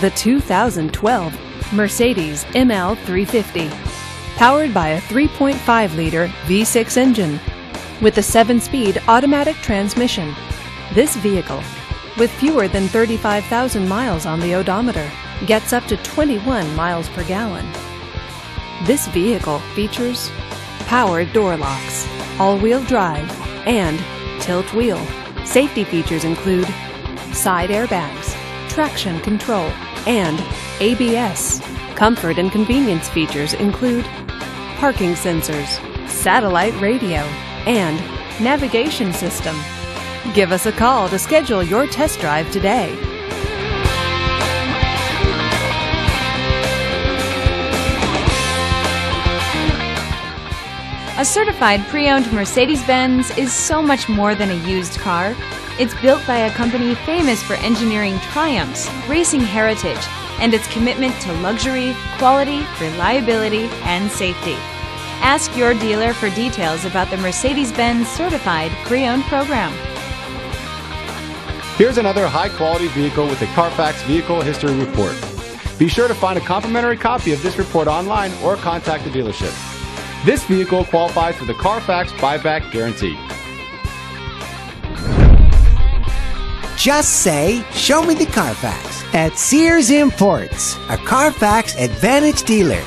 The 2012 Mercedes ML 350. Powered by a 3.5 liter V6 engine with a 7 speed automatic transmission. This vehicle, with fewer than 35,000 miles on the odometer, gets up to 21 miles per gallon. This vehicle features power door locks, all-wheel drive, and tilt wheel. Safety features include side airbags, traction control, and ABS. Comfort and convenience features include parking sensors, satellite radio, and navigation system. Give us a call to schedule your test drive today. A certified pre owned Mercedes Benz is so much more than a used car. It's built by a company famous for engineering triumphs, racing heritage, and its commitment to luxury, quality, reliability, and safety. Ask your dealer for details about the Mercedes Benz Certified Pre Owned program. Here's another high quality vehicle with a Carfax Vehicle History Report. Be sure to find a complimentary copy of this report online or contact the dealership. This vehicle qualifies for the Carfax buyback guarantee. Just say, Show me the Carfax at Sears Imports, a Carfax Advantage dealer.